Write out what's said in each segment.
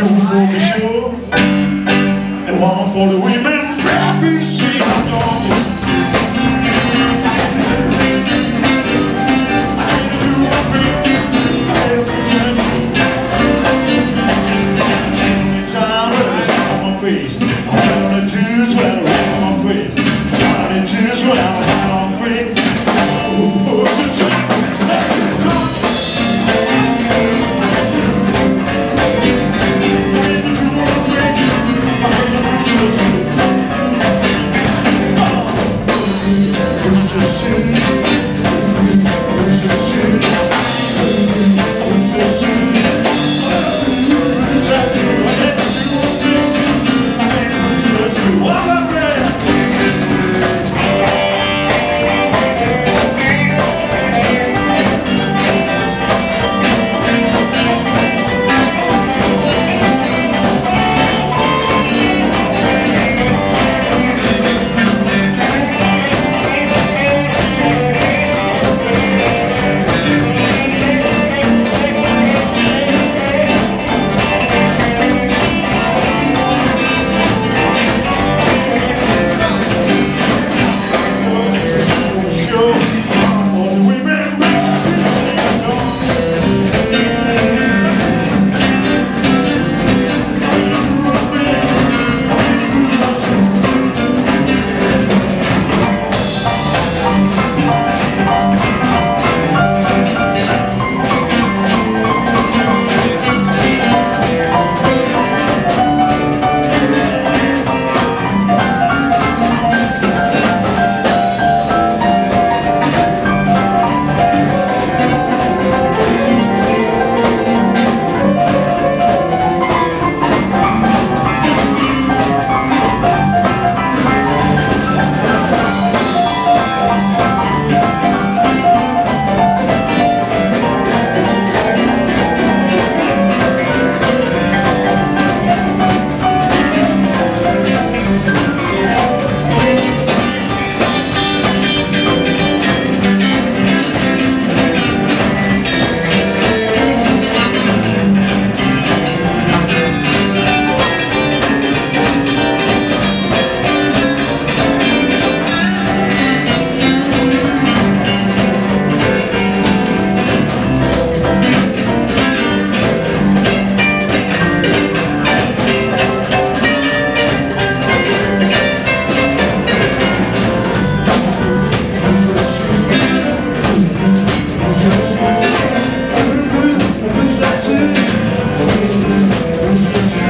two for the show, and one for the women, baby.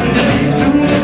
Sunday.